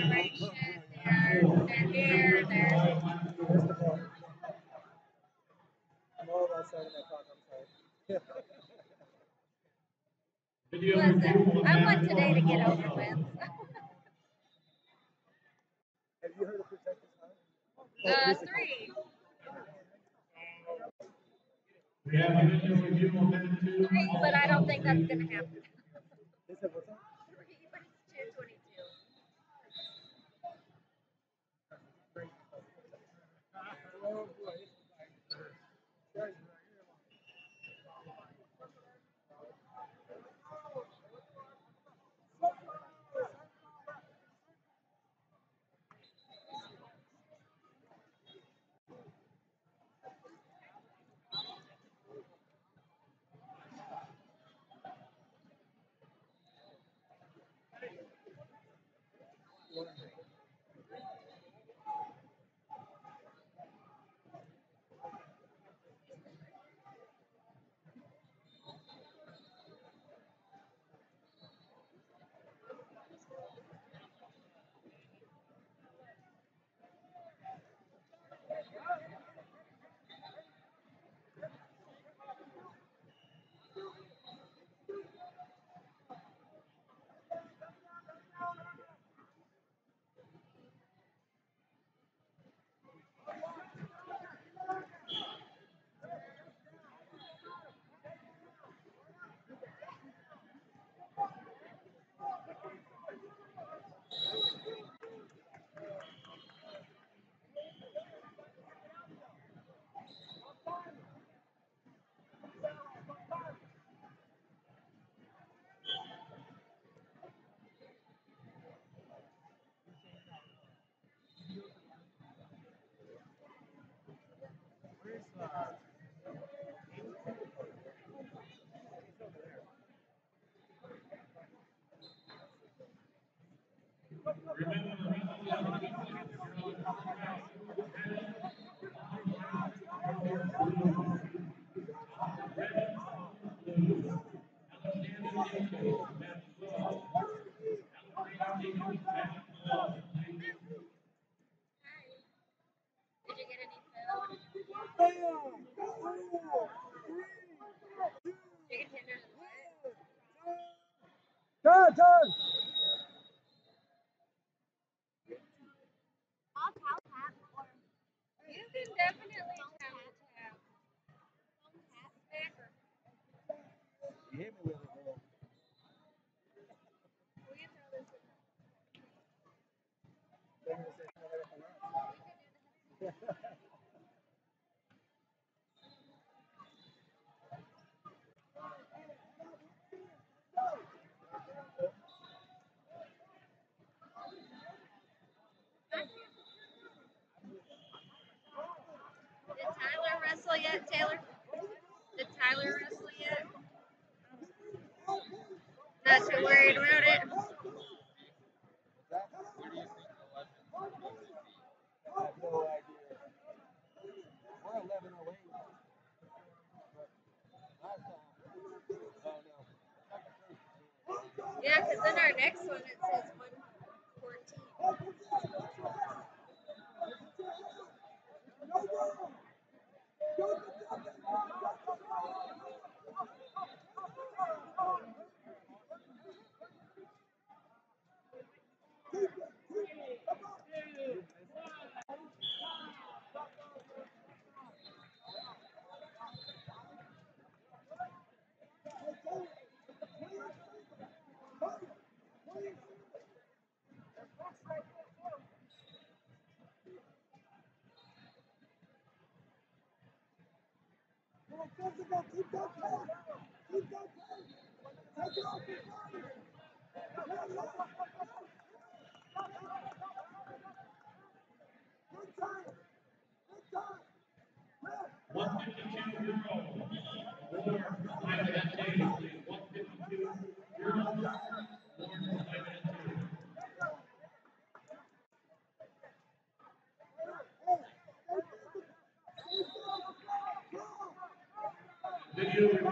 coloration, their, their hair, their. I'm all about starting that talk, I'm sorry. Listen, I want today to get over with. Have you heard of Protect Us High? Uh, three. We have a video review on that too. Three, but I don't think that's gonna happen. Where's, uh, Did you get any food? You can definitely tap tap. You with it, bro. Will you throw this in? They're gonna say, "No, they're gonna come out." We can do that. Did Tyler wrestle yet, Taylor? Did Tyler wrestle yet? Not too worried about it. I have no idea. We're 11 away. Time. Oh, no. Yeah, because then our next one it says One fifty-two euro. War, five and two, please. One fifty-two